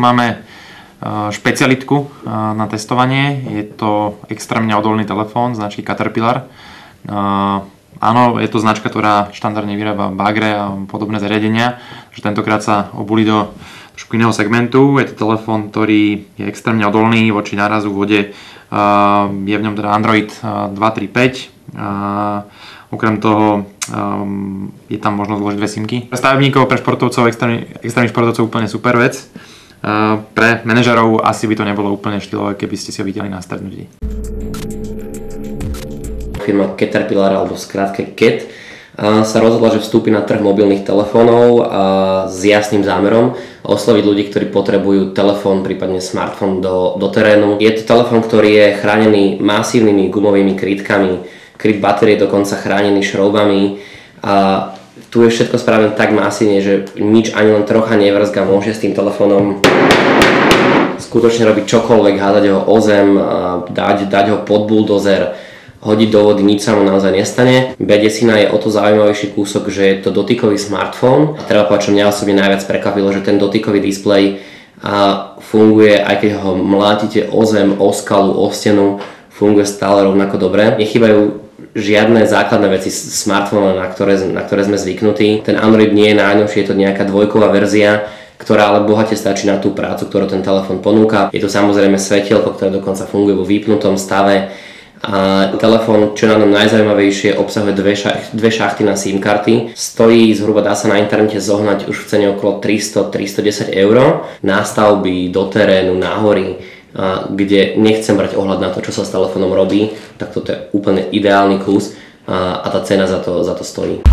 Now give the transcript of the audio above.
Máme uh, špecialitku uh, na testovanie. Je to extrémne odolný telefón značky Caterpillar. Áno, je to značka, ktorá štandardne vyrába bagre a podobné zariadenia, že tentokrát sa obuli do trošku iného segmentu. Je to telefón, ktorý je extrémne odolný voči nárazu v vode. Je v ňom teda Android 235. Okrem toho um, je tam možnosť vložiť dve simky. Pre stavebníkov, pre športovcov, extrémnych športovcov úplne super vec. Pre manažerov asi by to nebolo úplne štýlové, keby ste si ho videli na stretnutí. Firma Caterpillar alebo skrátke CAT sa rozhodla, že vstúpi na trh mobilných telefónov s jasným zámerom osloviť ľudí, ktorí potrebujú telefón, prípadne smartfón do, do terénu. Je to telefón, ktorý je chránený masívnymi gumovými krytkami, kryt batérie dokonca chránený šroubami a tu je všetko spravené tak masívne, že nič ani len trocha nevrzga, môže s tým telefónom skutočne robiť čokoľvek, hádať ho o zem, dať, dať ho pod buldozer, hodiť do vody, nič sa mu naozaj nestane. B10 je o to zaujímavejší kúsok, že je to dotykový smartfón a treba povedať, čo mňa osobne najviac prekvapilo, že ten dotykový displej a funguje, aj keď ho mlátite o zem, o skalu, o stenu, funguje stále rovnako dobre. Nechybajú žiadne základné veci smartfónu, na ktoré, na ktoré sme zvyknutí. Ten Android nie je najnovší, je to nejaká dvojková verzia, ktorá ale bohate stačí na tú prácu, ktorú ten telefón ponúka. Je to samozrejme svetielko, ktoré dokonca funguje vo vypnutom stave. A telefón, čo na ňom najzaujímavejšie, obsahuje dve, šach, dve šachty na SIM karty. Stojí zhruba, dá sa na internete zohnať už v cene okolo 300-310 eur. Nástavby, do terénu, na hory, kde nechcem brať ohľad na to, čo sa s telefónom robí, tak toto je úplne ideálny kus a tá cena za to, za to stojí.